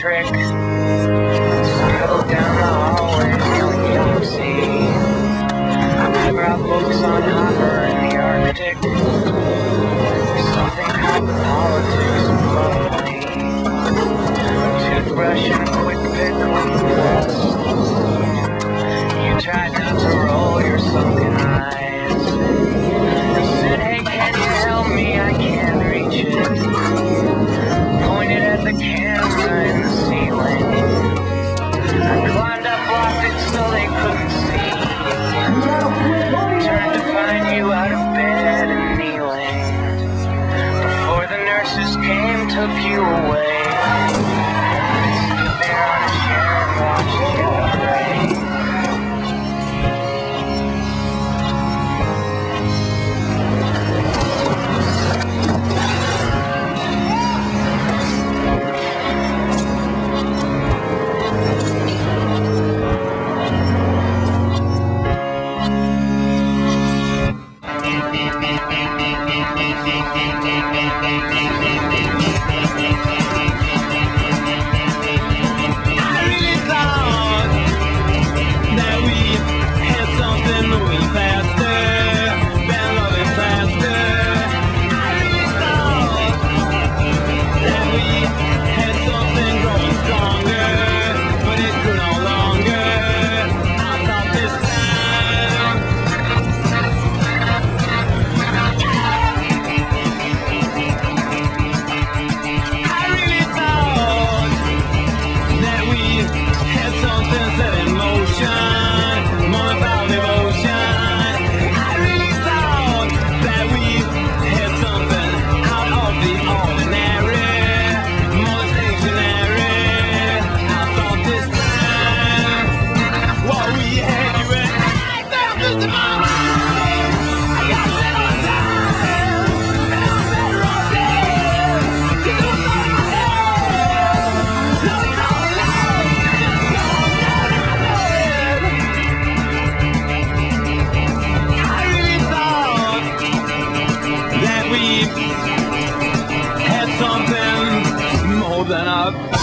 trick. than I.